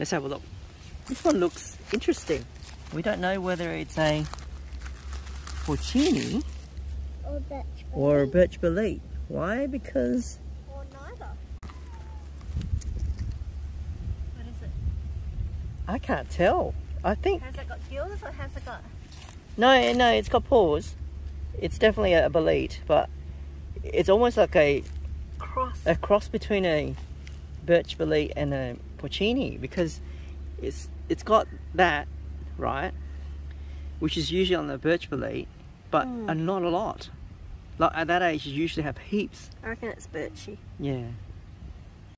Let's have a look. This one looks interesting. We don't know whether it's a porcini Or birch or a birch bolete. Why? Because Or neither. What is it? I can't tell. I think Has it got gills or has it got... no, no, it's got pores. It's definitely a bolete, but it's almost like a Cross. a cross between a birch bolete and a porcini because it's it's got that right, which is usually on the birch bolete, but Mm. not a lot. Like at that age, you usually have heaps. I reckon it's birchy. Yeah,